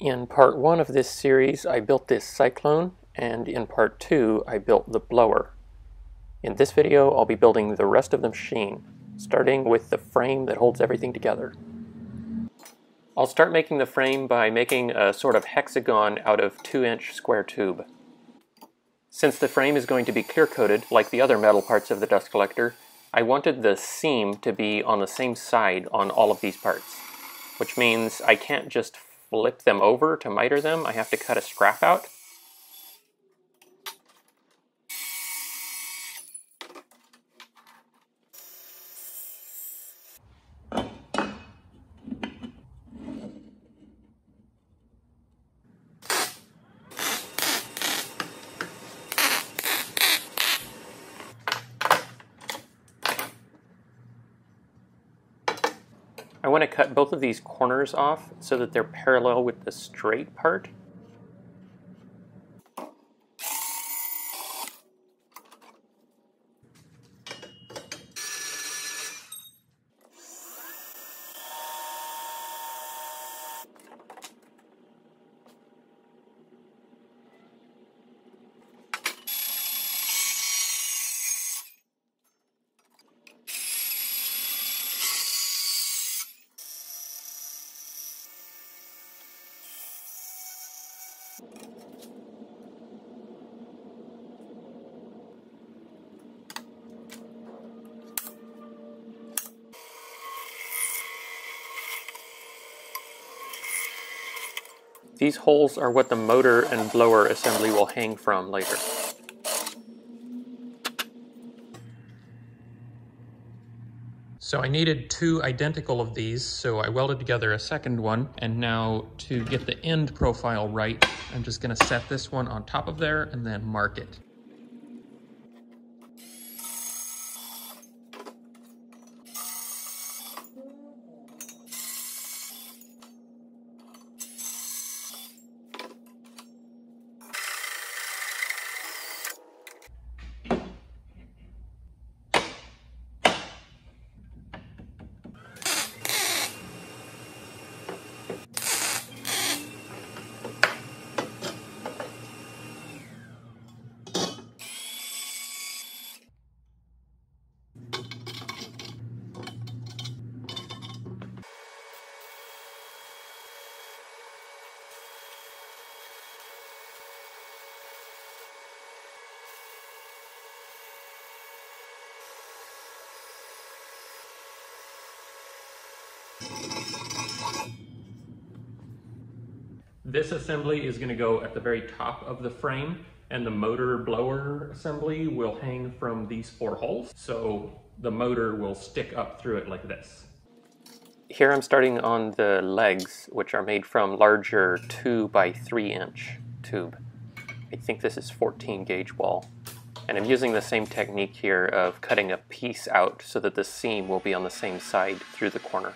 In part one of this series, I built this cyclone, and in part two, I built the blower. In this video, I'll be building the rest of the machine, starting with the frame that holds everything together. I'll start making the frame by making a sort of hexagon out of 2-inch square tube. Since the frame is going to be clear-coated, like the other metal parts of the dust collector, I wanted the seam to be on the same side on all of these parts, which means I can't just flip them over to miter them, I have to cut a scrap out. Cut both of these corners off so that they're parallel with the straight part. These holes are what the motor and blower assembly will hang from later. So I needed two identical of these, so I welded together a second one. And now to get the end profile right, I'm just gonna set this one on top of there and then mark it. This assembly is going to go at the very top of the frame and the motor blower assembly will hang from these four holes. So the motor will stick up through it like this. Here I'm starting on the legs, which are made from larger 2 by 3 inch tube. I think this is 14 gauge wall. And I'm using the same technique here of cutting a piece out so that the seam will be on the same side through the corner.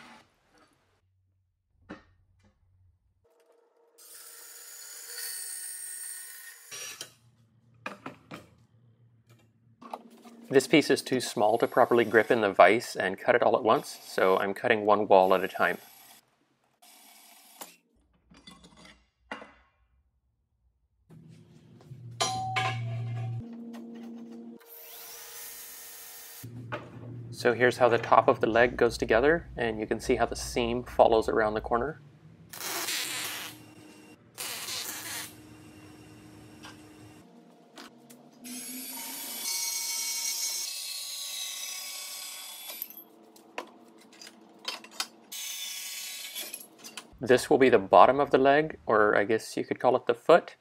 This piece is too small to properly grip in the vise and cut it all at once, so I'm cutting one wall at a time. So here's how the top of the leg goes together, and you can see how the seam follows around the corner. This will be the bottom of the leg, or I guess you could call it the foot.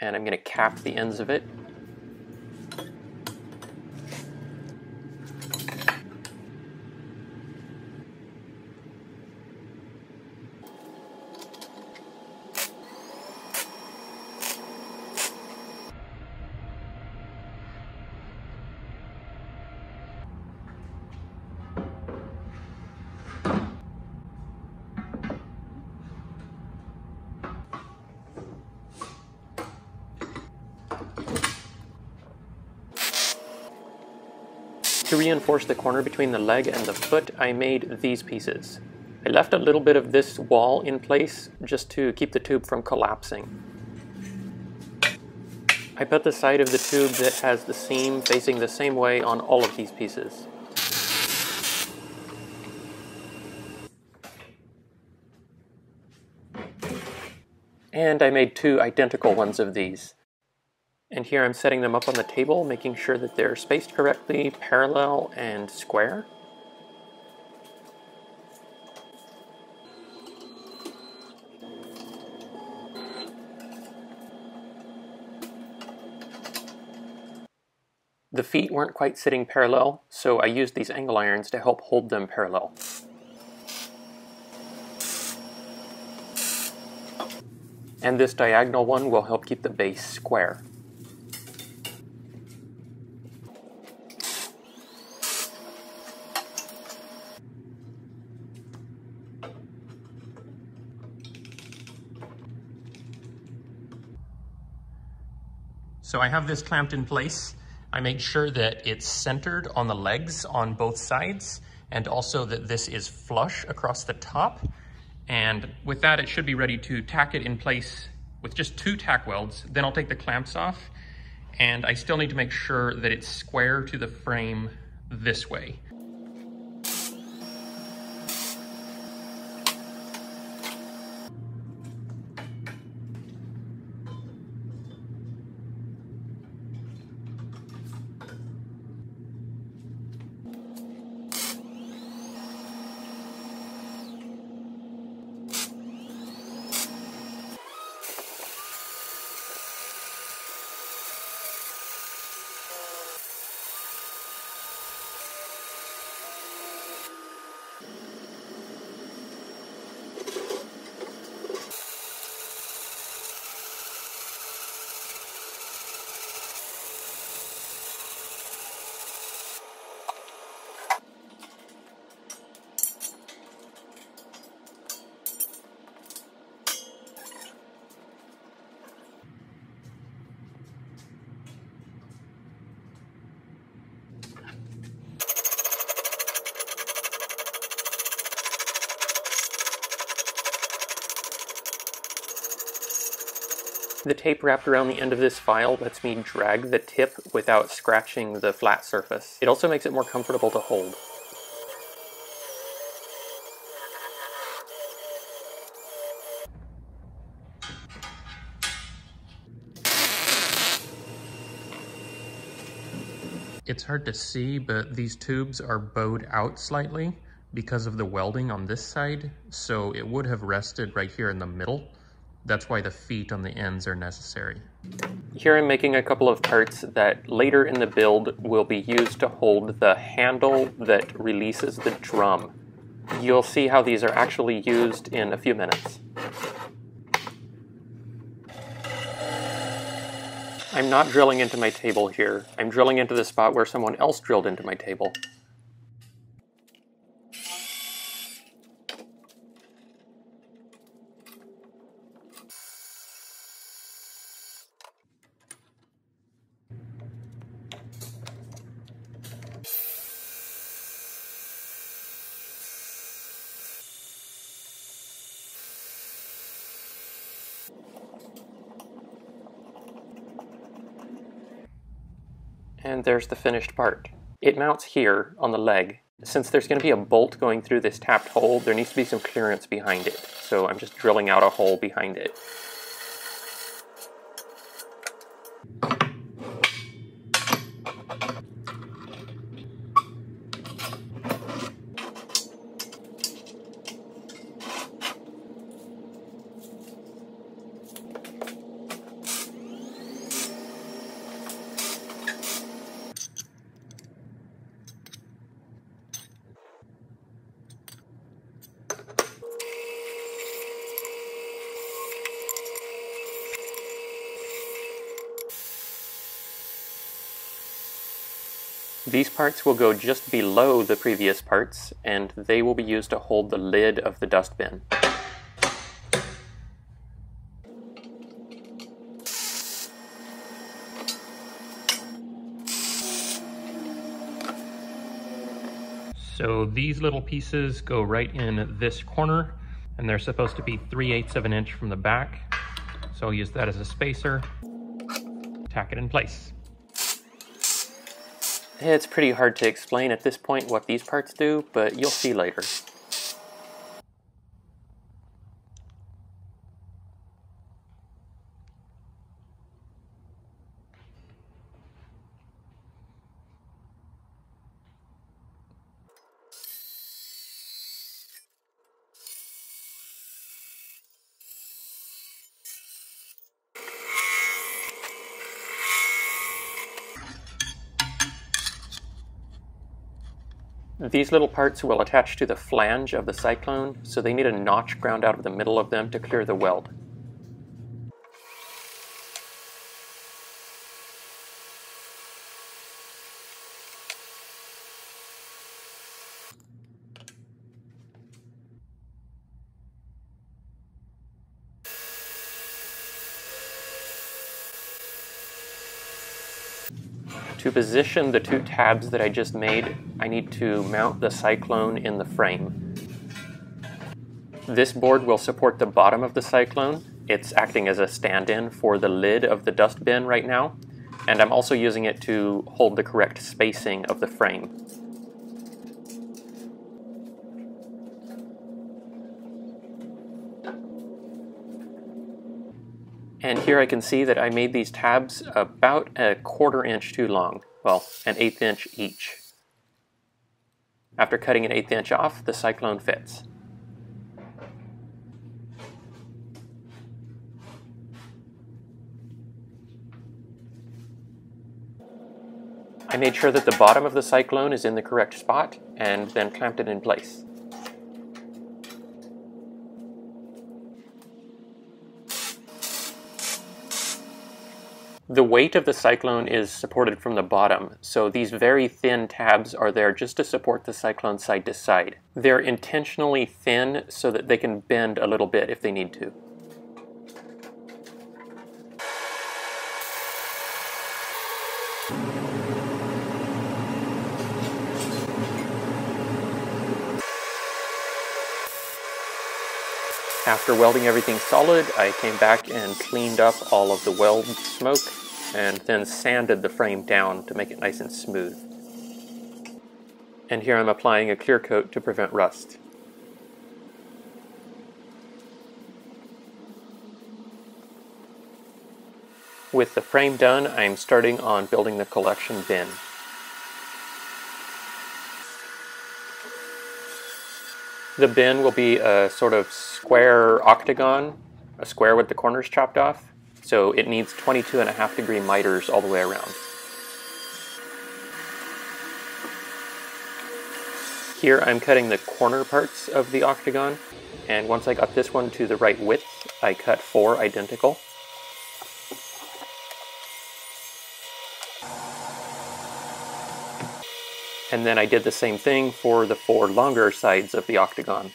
And I'm going to cap the ends of it reinforce the corner between the leg and the foot, I made these pieces. I left a little bit of this wall in place just to keep the tube from collapsing. I put the side of the tube that has the seam facing the same way on all of these pieces. And I made two identical ones of these. And here I'm setting them up on the table, making sure that they're spaced correctly, parallel, and square. The feet weren't quite sitting parallel, so I used these angle irons to help hold them parallel. And this diagonal one will help keep the base square. So I have this clamped in place. I make sure that it's centered on the legs on both sides and also that this is flush across the top. And with that, it should be ready to tack it in place with just two tack welds. Then I'll take the clamps off and I still need to make sure that it's square to the frame this way. Tape wrapped around the end of this file lets me drag the tip without scratching the flat surface. It also makes it more comfortable to hold. It's hard to see, but these tubes are bowed out slightly because of the welding on this side, so it would have rested right here in the middle. That's why the feet on the ends are necessary. Here I'm making a couple of parts that later in the build will be used to hold the handle that releases the drum. You'll see how these are actually used in a few minutes. I'm not drilling into my table here. I'm drilling into the spot where someone else drilled into my table. And there's the finished part. It mounts here on the leg. Since there's going to be a bolt going through this tapped hole, there needs to be some clearance behind it. So I'm just drilling out a hole behind it. These parts will go just below the previous parts, and they will be used to hold the lid of the dustbin. So these little pieces go right in this corner and they're supposed to be 3 eighths of an inch from the back. So I'll use that as a spacer, tack it in place. It's pretty hard to explain at this point what these parts do, but you'll see later. These little parts will attach to the flange of the cyclone, so they need a notch ground out of the middle of them to clear the weld. To position the two tabs that I just made, I need to mount the Cyclone in the frame. This board will support the bottom of the Cyclone. It's acting as a stand-in for the lid of the dust bin right now, and I'm also using it to hold the correct spacing of the frame. And here I can see that I made these tabs about a quarter inch too long, well, an eighth inch each. After cutting an eighth inch off, the Cyclone fits. I made sure that the bottom of the Cyclone is in the correct spot and then clamped it in place. The weight of the cyclone is supported from the bottom, so these very thin tabs are there just to support the cyclone side to side. They're intentionally thin so that they can bend a little bit if they need to. After welding everything solid, I came back and cleaned up all of the weld smoke and then sanded the frame down to make it nice and smooth. And here I'm applying a clear coat to prevent rust. With the frame done, I'm starting on building the collection bin. The bin will be a sort of square octagon, a square with the corners chopped off. So it needs 22 and a half degree miters all the way around. Here I'm cutting the corner parts of the octagon, and once I got this one to the right width, I cut four identical. And then I did the same thing for the four longer sides of the octagon.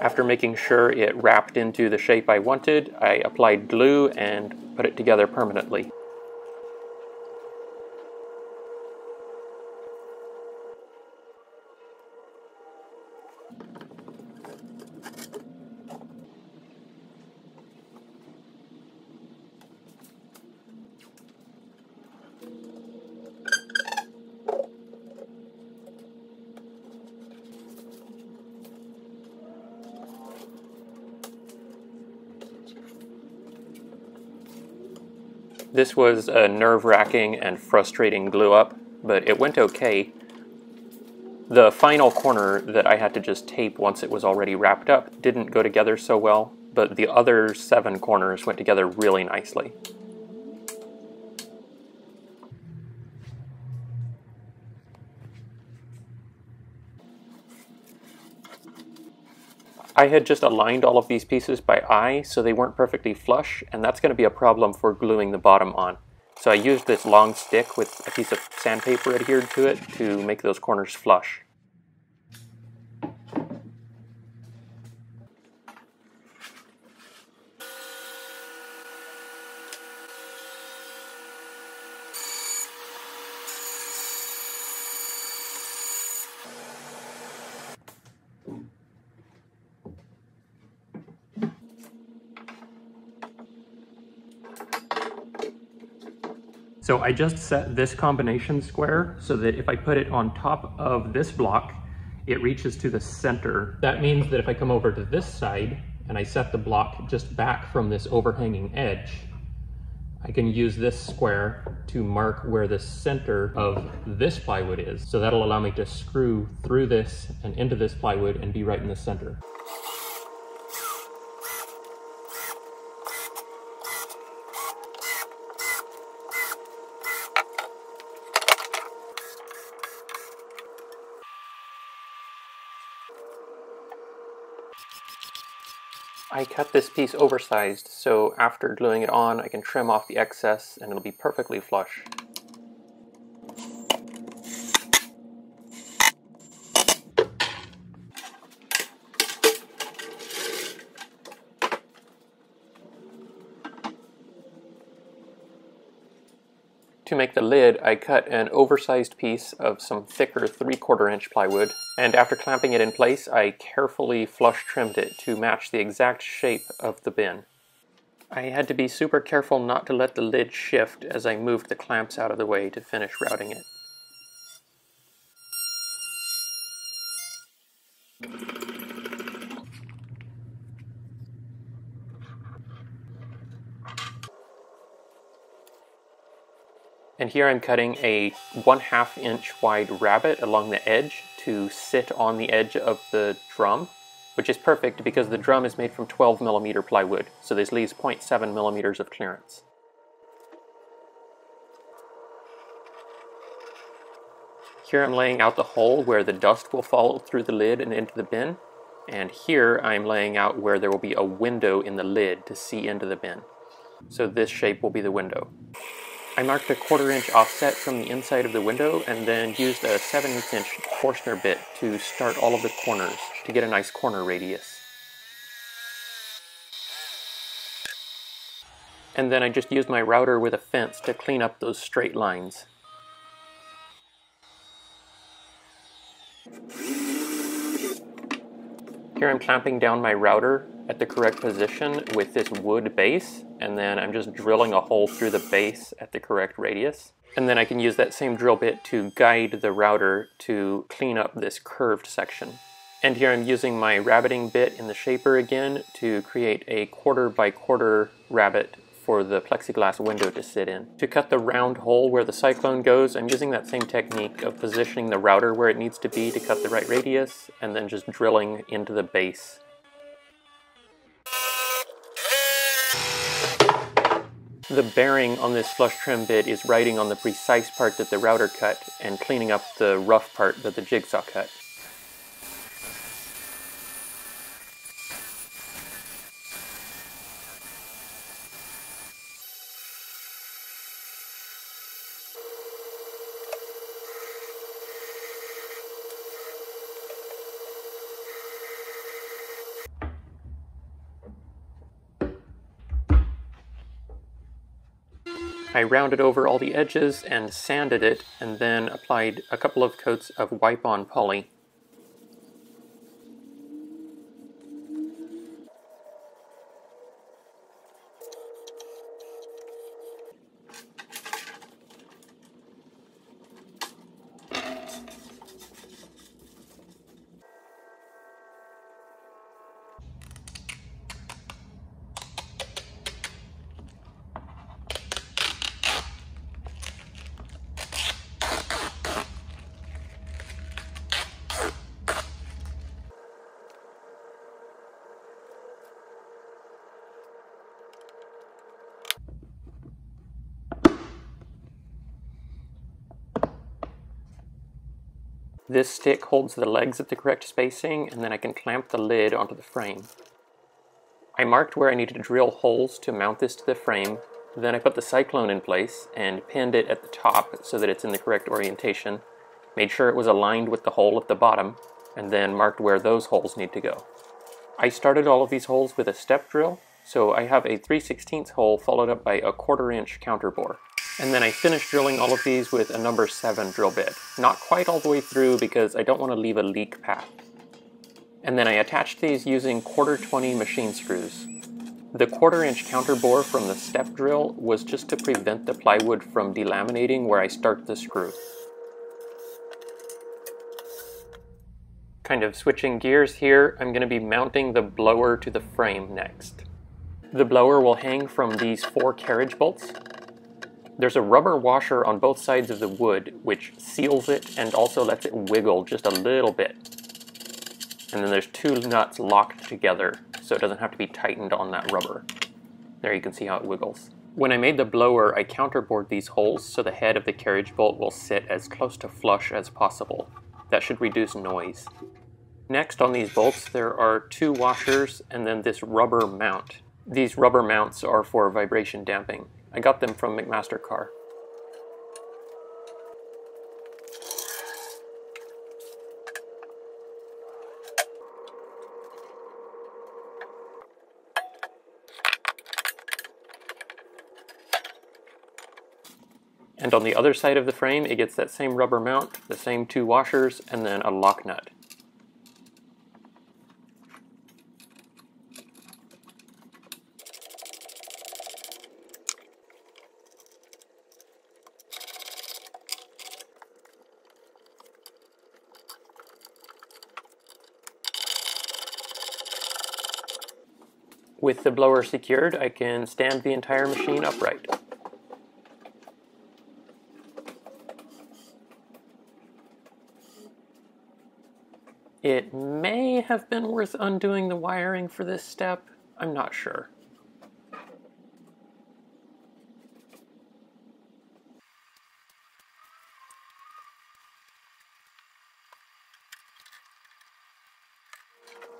After making sure it wrapped into the shape I wanted, I applied glue and put it together permanently. This was a nerve-wracking and frustrating glue up, but it went okay. The final corner that I had to just tape once it was already wrapped up didn't go together so well, but the other seven corners went together really nicely. I had just aligned all of these pieces by eye so they weren't perfectly flush and that's going to be a problem for gluing the bottom on. So I used this long stick with a piece of sandpaper adhered to it to make those corners flush. So I just set this combination square so that if I put it on top of this block, it reaches to the center. That means that if I come over to this side and I set the block just back from this overhanging edge, I can use this square to mark where the center of this plywood is. So that'll allow me to screw through this and into this plywood and be right in the center. I cut this piece oversized, so after gluing it on, I can trim off the excess and it'll be perfectly flush. Lid, I cut an oversized piece of some thicker 3 quarter inch plywood, and after clamping it in place, I carefully flush trimmed it to match the exact shape of the bin. I had to be super careful not to let the lid shift as I moved the clamps out of the way to finish routing it. And here I'm cutting a one half inch wide rabbet along the edge to sit on the edge of the drum, which is perfect because the drum is made from 12 millimeter plywood, so this leaves 0.7 millimeters of clearance. Here I'm laying out the hole where the dust will fall through the lid and into the bin, and here I'm laying out where there will be a window in the lid to see into the bin. So this shape will be the window. I marked a quarter inch offset from the inside of the window and then used a 7 inch Forstner bit to start all of the corners to get a nice corner radius. And then I just used my router with a fence to clean up those straight lines. Here I'm clamping down my router at the correct position with this wood base, and then I'm just drilling a hole through the base at the correct radius. And then I can use that same drill bit to guide the router to clean up this curved section. And here I'm using my rabbeting bit in the shaper again to create a quarter by quarter rabbet for the plexiglass window to sit in. To cut the round hole where the cyclone goes, I'm using that same technique of positioning the router where it needs to be to cut the right radius, and then just drilling into the base. The bearing on this flush trim bit is writing on the precise part that the router cut and cleaning up the rough part that the jigsaw cut. I rounded over all the edges and sanded it and then applied a couple of coats of wipe-on poly. This stick holds the legs at the correct spacing, and then I can clamp the lid onto the frame. I marked where I needed to drill holes to mount this to the frame, then I put the cyclone in place and pinned it at the top so that it's in the correct orientation, made sure it was aligned with the hole at the bottom, and then marked where those holes need to go. I started all of these holes with a step drill, so I have a 3 16 hole followed up by a quarter inch counter bore. And then I finished drilling all of these with a number 7 drill bit. Not quite all the way through because I don't want to leave a leak path. And then I attached these using quarter 20 machine screws. The quarter inch counter bore from the step drill was just to prevent the plywood from delaminating where I start the screw. Kind of switching gears here, I'm going to be mounting the blower to the frame next. The blower will hang from these four carriage bolts. There's a rubber washer on both sides of the wood which seals it and also lets it wiggle just a little bit. And then there's two nuts locked together so it doesn't have to be tightened on that rubber. There you can see how it wiggles. When I made the blower, I counterbored these holes so the head of the carriage bolt will sit as close to flush as possible. That should reduce noise. Next on these bolts there are two washers and then this rubber mount. These rubber mounts are for vibration damping. I got them from McMaster-Carr. And on the other side of the frame, it gets that same rubber mount, the same two washers, and then a lock nut. With the blower secured, I can stand the entire machine upright. It may have been worth undoing the wiring for this step. I'm not sure.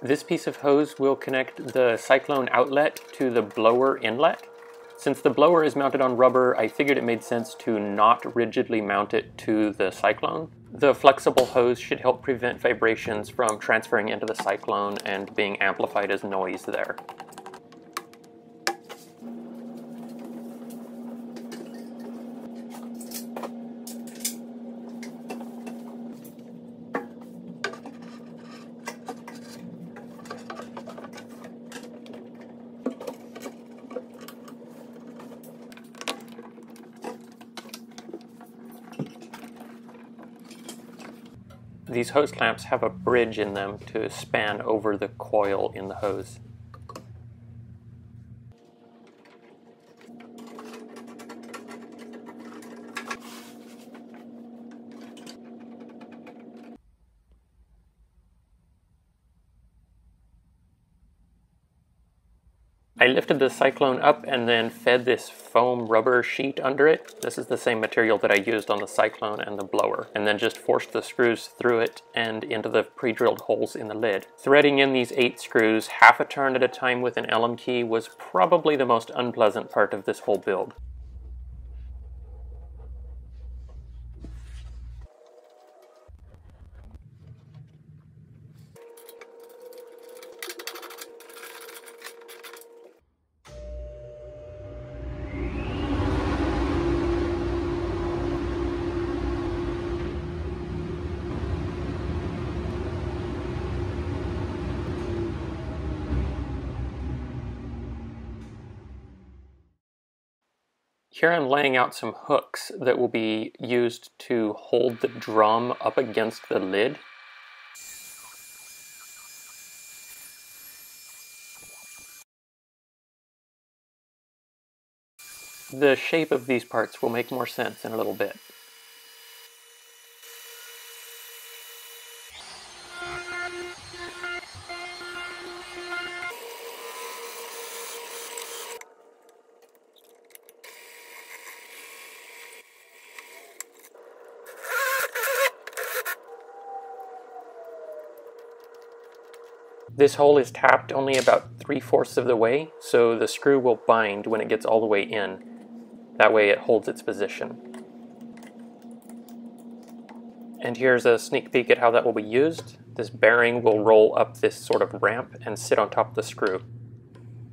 This piece of hose will connect the cyclone outlet to the blower inlet. Since the blower is mounted on rubber, I figured it made sense to not rigidly mount it to the cyclone. The flexible hose should help prevent vibrations from transferring into the cyclone and being amplified as noise there. These hose clamps have a bridge in them to span over the coil in the hose. I lifted the Cyclone up and then fed this foam rubber sheet under it. This is the same material that I used on the Cyclone and the blower. And then just forced the screws through it and into the pre-drilled holes in the lid. Threading in these eight screws half a turn at a time with an Allen key was probably the most unpleasant part of this whole build. Here I'm laying out some hooks that will be used to hold the drum up against the lid. The shape of these parts will make more sense in a little bit. This hole is tapped only about three-fourths of the way, so the screw will bind when it gets all the way in. That way it holds its position. And here's a sneak peek at how that will be used. This bearing will roll up this sort of ramp and sit on top of the screw.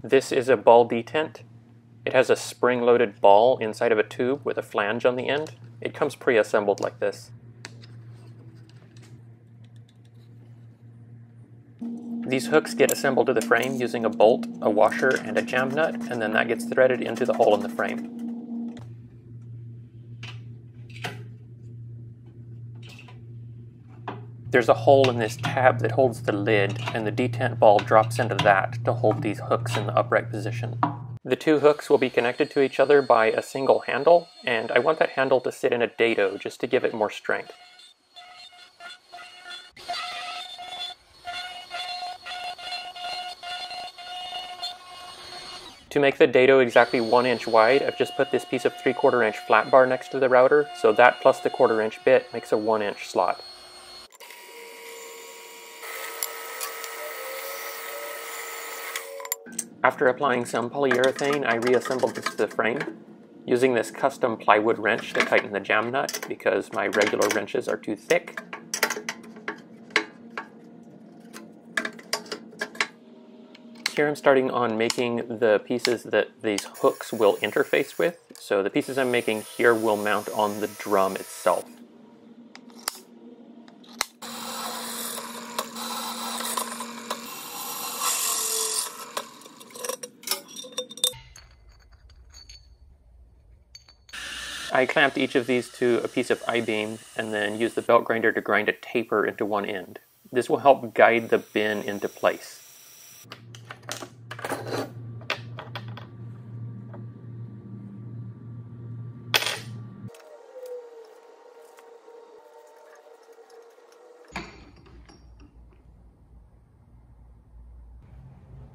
This is a ball detent. It has a spring-loaded ball inside of a tube with a flange on the end. It comes pre-assembled like this. These hooks get assembled to the frame using a bolt, a washer, and a jam nut, and then that gets threaded into the hole in the frame. There's a hole in this tab that holds the lid, and the detent ball drops into that to hold these hooks in the upright position. The two hooks will be connected to each other by a single handle, and I want that handle to sit in a dado just to give it more strength. To make the dado exactly one inch wide, I've just put this piece of 3 quarter inch flat bar next to the router, so that plus the quarter inch bit makes a 1 inch slot. After applying some polyurethane, I reassembled this to the frame, using this custom plywood wrench to tighten the jam nut because my regular wrenches are too thick. Here I'm starting on making the pieces that these hooks will interface with. So the pieces I'm making here will mount on the drum itself. I clamped each of these to a piece of I-beam and then used the belt grinder to grind a taper into one end. This will help guide the bin into place.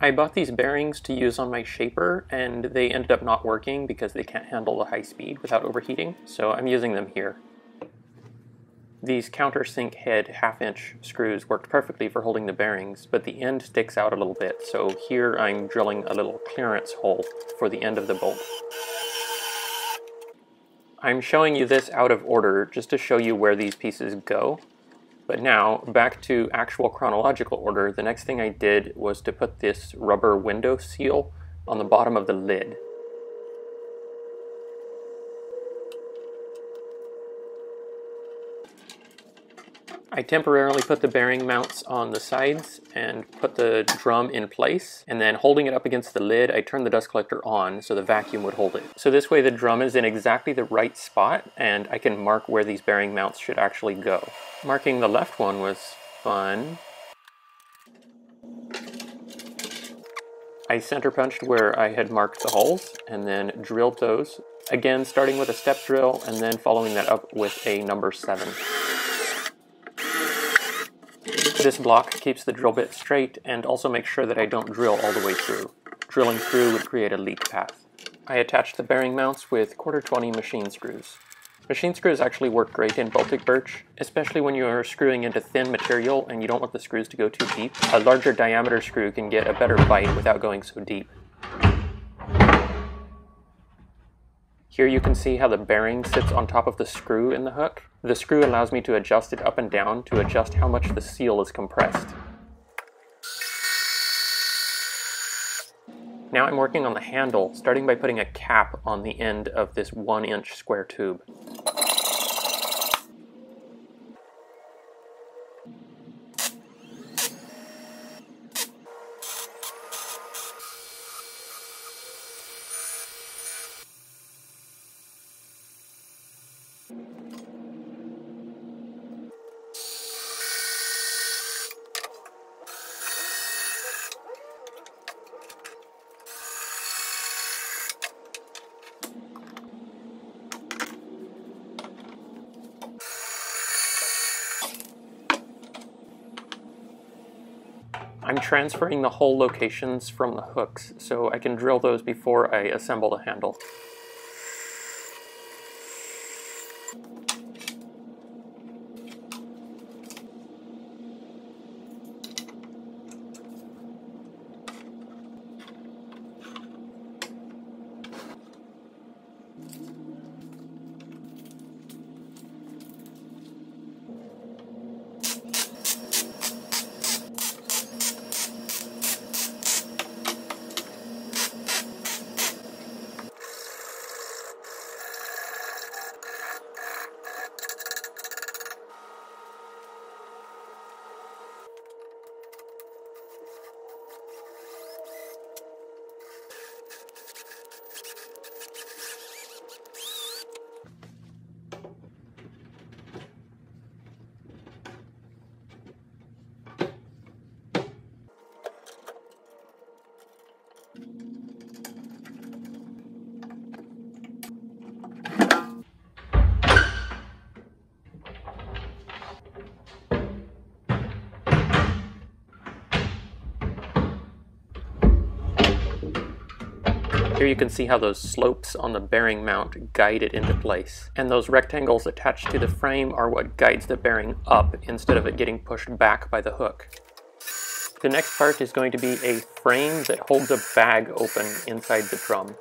I bought these bearings to use on my shaper and they ended up not working because they can't handle the high speed without overheating, so I'm using them here. These countersink head half-inch screws worked perfectly for holding the bearings, but the end sticks out a little bit, so here I'm drilling a little clearance hole for the end of the bolt. I'm showing you this out of order just to show you where these pieces go, but now, back to actual chronological order, the next thing I did was to put this rubber window seal on the bottom of the lid. I temporarily put the bearing mounts on the sides and put the drum in place and then holding it up against the lid I turned the dust collector on so the vacuum would hold it. So this way the drum is in exactly the right spot and I can mark where these bearing mounts should actually go. Marking the left one was fun. I center punched where I had marked the holes and then drilled those. Again, starting with a step drill and then following that up with a number seven. This block keeps the drill bit straight and also makes sure that I don't drill all the way through. Drilling through would create a leak path. I attached the bearing mounts with quarter 20 machine screws. Machine screws actually work great in Baltic birch, especially when you are screwing into thin material and you don't want the screws to go too deep. A larger diameter screw can get a better bite without going so deep. Here you can see how the bearing sits on top of the screw in the hook. The screw allows me to adjust it up and down to adjust how much the seal is compressed. Now I'm working on the handle, starting by putting a cap on the end of this one inch square tube. I'm transferring the hole locations from the hooks, so I can drill those before I assemble the handle. Here you can see how those slopes on the bearing mount guide it into place. And those rectangles attached to the frame are what guides the bearing up instead of it getting pushed back by the hook. The next part is going to be a frame that holds a bag open inside the drum.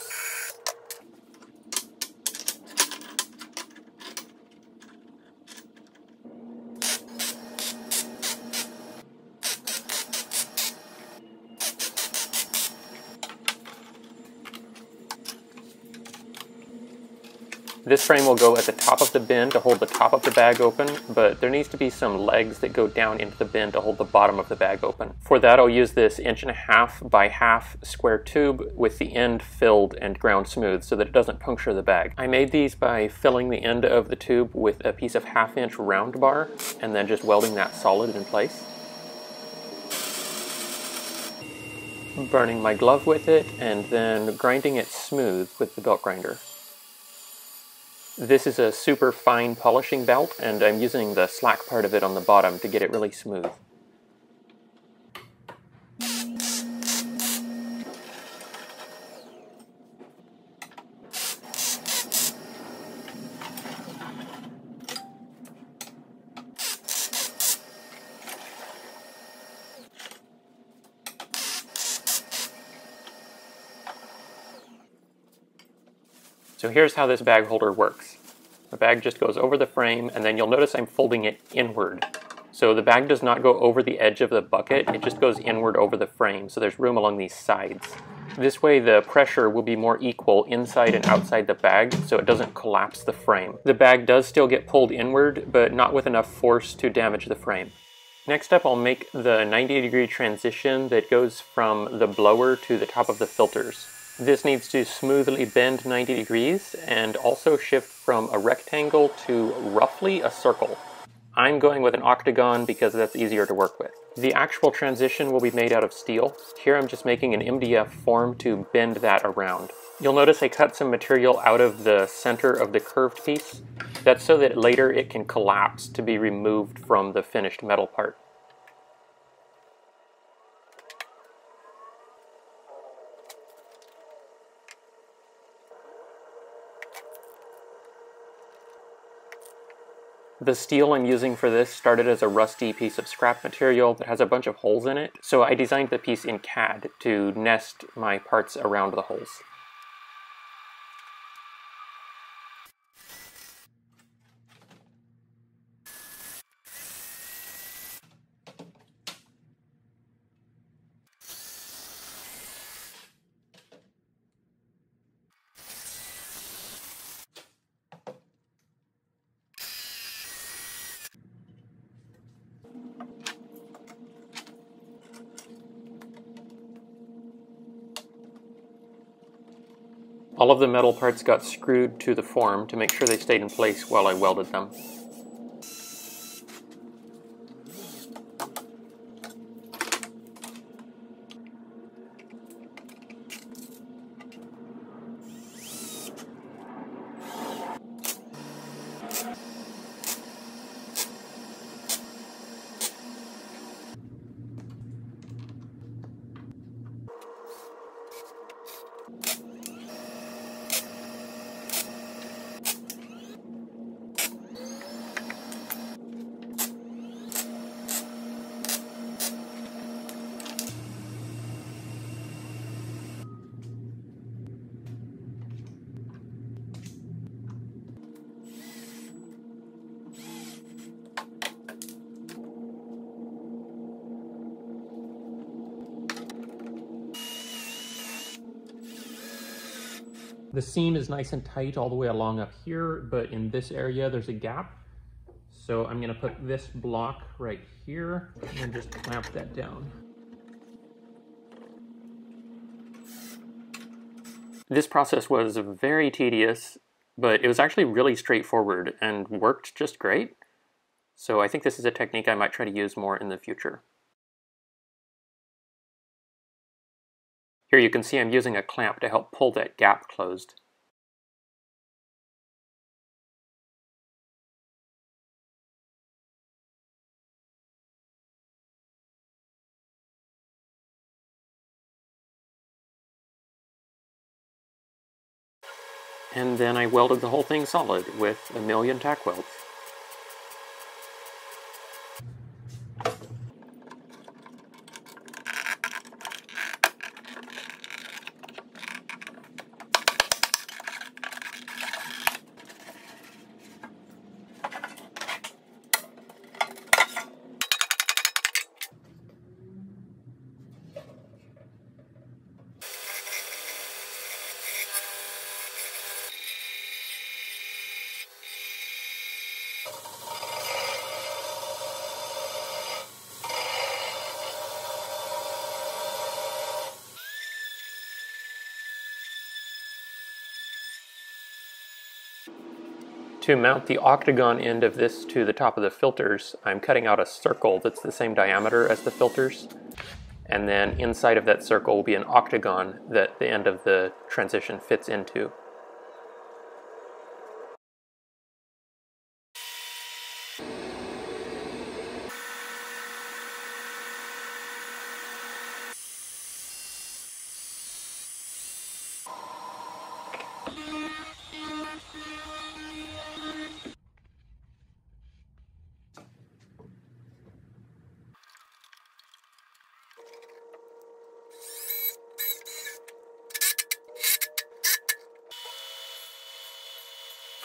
This frame will go at the top of the bin to hold the top of the bag open, but there needs to be some legs that go down into the bin to hold the bottom of the bag open. For that I'll use this inch and a half by half square tube with the end filled and ground smooth so that it doesn't puncture the bag. I made these by filling the end of the tube with a piece of half inch round bar and then just welding that solid in place. Burning my glove with it and then grinding it smooth with the belt grinder. This is a super fine polishing belt, and I'm using the slack part of it on the bottom to get it really smooth. Here's how this bag holder works. The bag just goes over the frame and then you'll notice I'm folding it inward. So the bag does not go over the edge of the bucket, it just goes inward over the frame, so there's room along these sides. This way the pressure will be more equal inside and outside the bag so it doesn't collapse the frame. The bag does still get pulled inward, but not with enough force to damage the frame. Next up I'll make the 90 degree transition that goes from the blower to the top of the filters. This needs to smoothly bend 90 degrees and also shift from a rectangle to roughly a circle. I'm going with an octagon because that's easier to work with. The actual transition will be made out of steel. Here I'm just making an MDF form to bend that around. You'll notice I cut some material out of the center of the curved piece. That's so that later it can collapse to be removed from the finished metal part. The steel I'm using for this started as a rusty piece of scrap material that has a bunch of holes in it, so I designed the piece in CAD to nest my parts around the holes. All of the metal parts got screwed to the form to make sure they stayed in place while I welded them. Seam is nice and tight all the way along up here, but in this area there's a gap. So I'm gonna put this block right here and just clamp that down. This process was very tedious, but it was actually really straightforward and worked just great. So I think this is a technique I might try to use more in the future. Here you can see I'm using a clamp to help pull that gap closed. And then I welded the whole thing solid with a million tack welds. To mount the octagon end of this to the top of the filters, I'm cutting out a circle that's the same diameter as the filters. And then inside of that circle will be an octagon that the end of the transition fits into.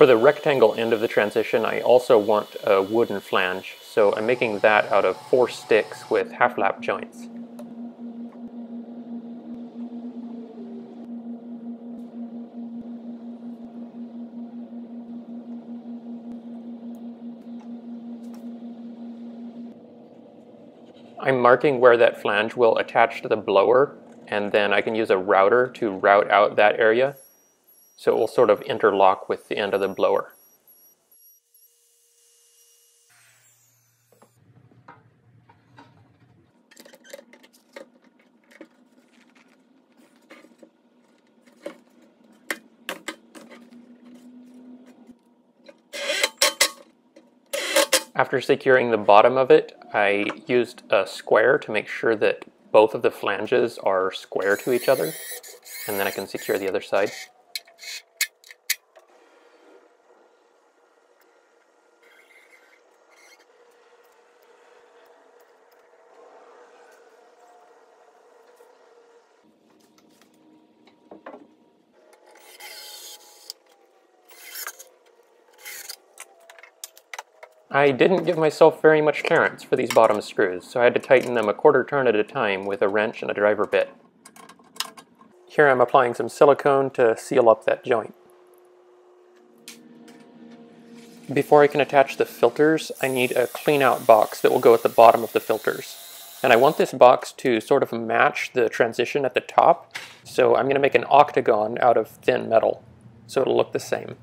For the rectangle end of the transition, I also want a wooden flange, so I'm making that out of four sticks with half-lap joints. I'm marking where that flange will attach to the blower, and then I can use a router to route out that area. So it will sort of interlock with the end of the blower. After securing the bottom of it, I used a square to make sure that both of the flanges are square to each other, and then I can secure the other side. I didn't give myself very much clearance for these bottom screws, so I had to tighten them a quarter turn at a time with a wrench and a driver bit. Here I'm applying some silicone to seal up that joint. Before I can attach the filters, I need a clean out box that will go at the bottom of the filters. And I want this box to sort of match the transition at the top, so I'm going to make an octagon out of thin metal, so it'll look the same.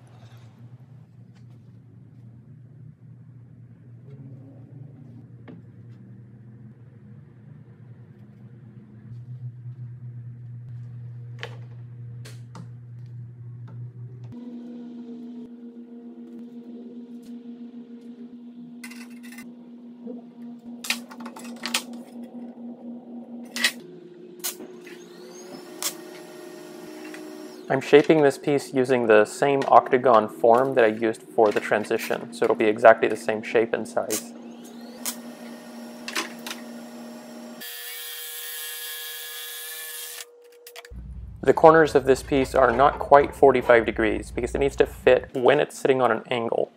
Shaping this piece using the same octagon form that I used for the transition, so it'll be exactly the same shape and size. The corners of this piece are not quite 45 degrees because it needs to fit when it's sitting on an angle.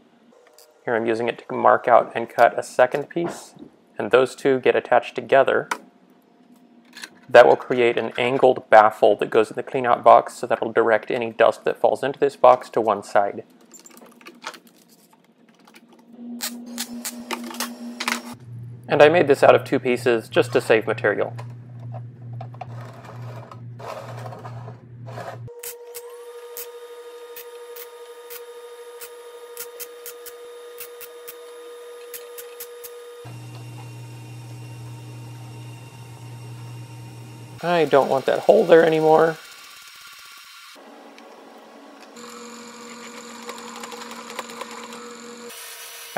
Here I'm using it to mark out and cut a second piece, and those two get attached together that will create an angled baffle that goes in the cleanout box so that will direct any dust that falls into this box to one side. And I made this out of two pieces just to save material. I don't want that hole there anymore.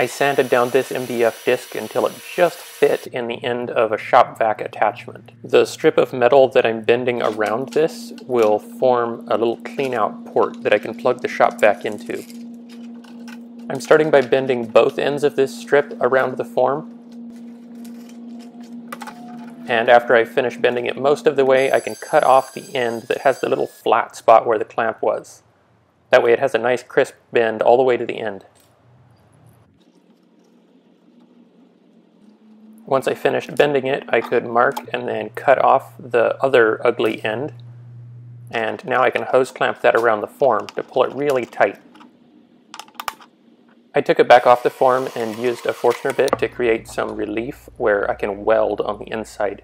I sanded down this MDF disc until it just fit in the end of a shop vac attachment. The strip of metal that I'm bending around this will form a little clean out port that I can plug the shop vac into. I'm starting by bending both ends of this strip around the form. And after I finish bending it most of the way, I can cut off the end that has the little flat spot where the clamp was. That way it has a nice crisp bend all the way to the end. Once I finished bending it, I could mark and then cut off the other ugly end. And now I can hose clamp that around the form to pull it really tight. I took it back off the form and used a Forstner bit to create some relief where I can weld on the inside.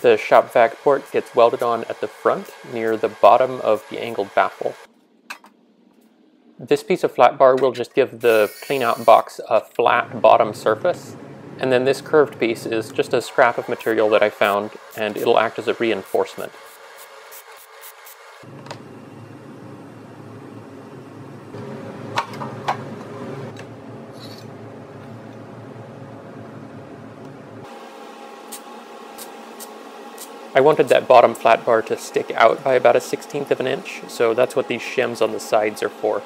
The shop vac port gets welded on at the front near the bottom of the angled baffle. This piece of flat bar will just give the cleanout box a flat bottom surface. And then this curved piece is just a scrap of material that I found and it'll act as a reinforcement. I wanted that bottom flat bar to stick out by about a 16th of an inch, so that's what these shims on the sides are for.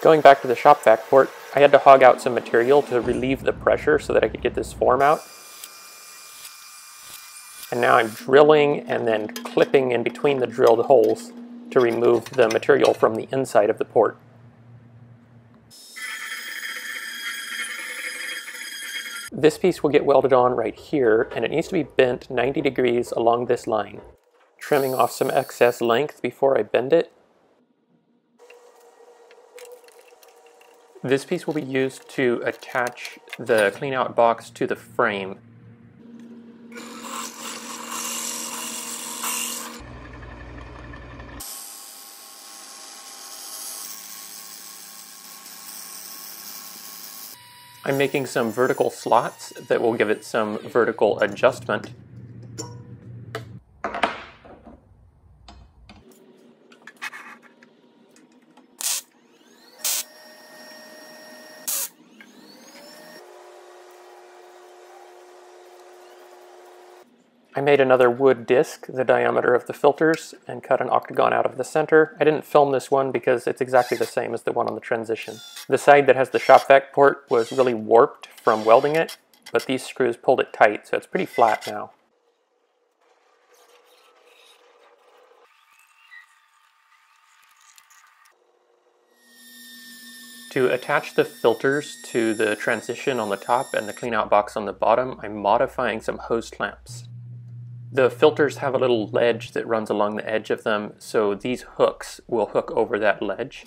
Going back to the shop vac port, I had to hog out some material to relieve the pressure so that I could get this form out. And now I'm drilling and then clipping in between the drilled holes to remove the material from the inside of the port. This piece will get welded on right here, and it needs to be bent 90 degrees along this line. Trimming off some excess length before I bend it. This piece will be used to attach the clean out box to the frame I'm making some vertical slots that will give it some vertical adjustment. I made another wood disc the diameter of the filters and cut an octagon out of the center. I didn't film this one because it's exactly the same as the one on the transition. The side that has the shop vac port was really warped from welding it, but these screws pulled it tight, so it's pretty flat now. To attach the filters to the transition on the top and the cleanout box on the bottom, I'm modifying some hose clamps. The filters have a little ledge that runs along the edge of them, so these hooks will hook over that ledge.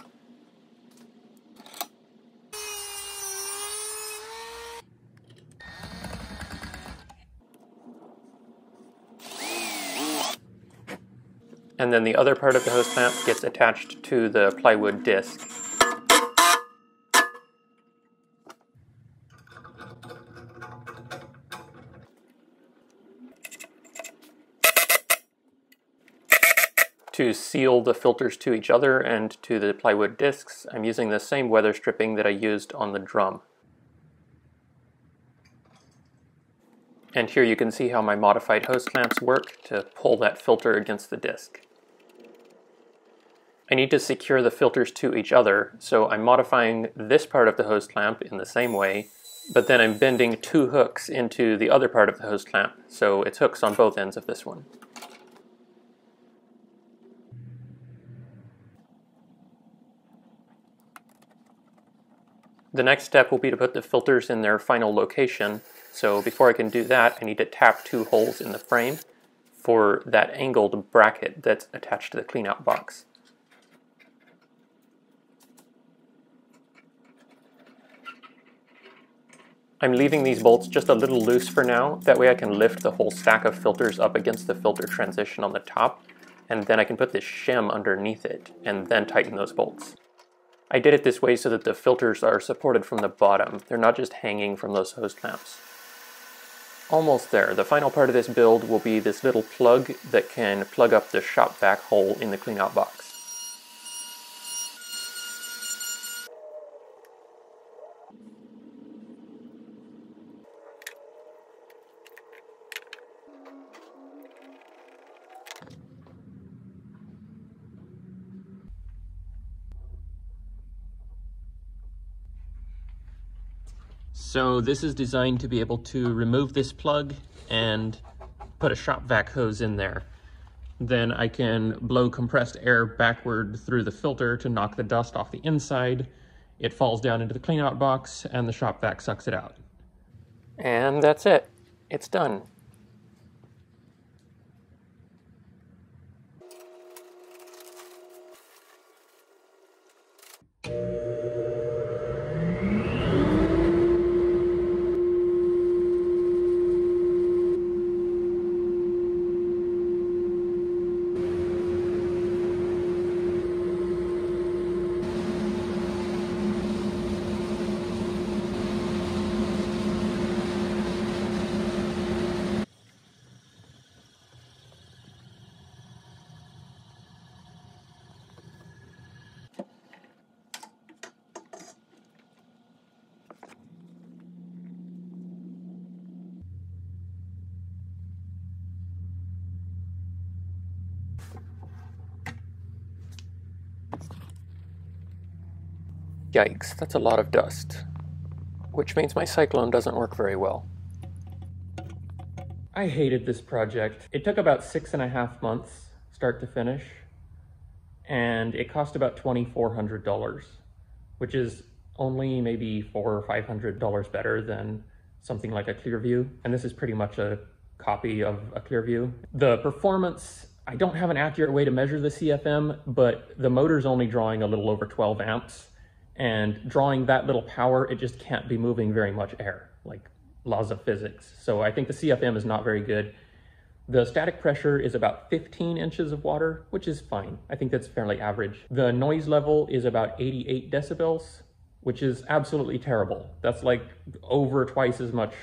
And then the other part of the hose clamp gets attached to the plywood disc. To seal the filters to each other and to the plywood discs, I'm using the same weather stripping that I used on the drum. And here you can see how my modified hose clamps work to pull that filter against the disc. I need to secure the filters to each other, so I'm modifying this part of the hose clamp in the same way, but then I'm bending two hooks into the other part of the hose clamp, so it's hooks on both ends of this one. The next step will be to put the filters in their final location. So before I can do that, I need to tap two holes in the frame for that angled bracket that's attached to the cleanout box. I'm leaving these bolts just a little loose for now, that way I can lift the whole stack of filters up against the filter transition on the top and then I can put this shim underneath it and then tighten those bolts. I did it this way so that the filters are supported from the bottom. They're not just hanging from those hose clamps. Almost there. The final part of this build will be this little plug that can plug up the shop vac hole in the cleanout box. So this is designed to be able to remove this plug and put a shop vac hose in there. Then I can blow compressed air backward through the filter to knock the dust off the inside. It falls down into the cleanout box and the shop vac sucks it out. And that's it. It's done. Yikes, that's a lot of dust. Which means my cyclone doesn't work very well. I hated this project. It took about six and a half months, start to finish, and it cost about $2,400, which is only maybe four or $500 better than something like a ClearVue. And this is pretty much a copy of a ClearVue. The performance, I don't have an accurate way to measure the CFM, but the motor's only drawing a little over 12 amps and drawing that little power, it just can't be moving very much air, like laws of physics. So I think the CFM is not very good. The static pressure is about 15 inches of water, which is fine. I think that's fairly average. The noise level is about 88 decibels, which is absolutely terrible. That's like over twice as much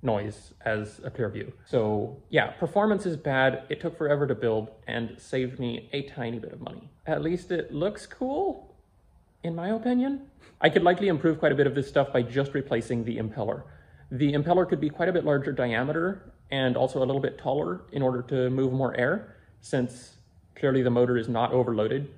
noise as a ClearVue. So yeah, performance is bad. It took forever to build and saved me a tiny bit of money. At least it looks cool in my opinion. I could likely improve quite a bit of this stuff by just replacing the impeller. The impeller could be quite a bit larger diameter and also a little bit taller in order to move more air, since clearly the motor is not overloaded.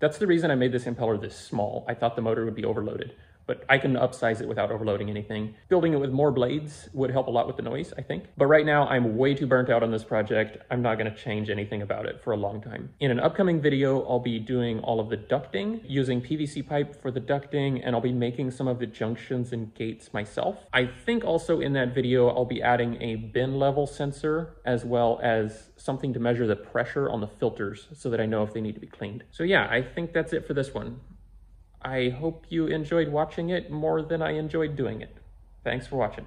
That's the reason I made this impeller this small. I thought the motor would be overloaded but I can upsize it without overloading anything. Building it with more blades would help a lot with the noise, I think. But right now, I'm way too burnt out on this project. I'm not gonna change anything about it for a long time. In an upcoming video, I'll be doing all of the ducting, using PVC pipe for the ducting, and I'll be making some of the junctions and gates myself. I think also in that video, I'll be adding a bin level sensor, as well as something to measure the pressure on the filters so that I know if they need to be cleaned. So yeah, I think that's it for this one. I hope you enjoyed watching it more than I enjoyed doing it. Thanks for watching.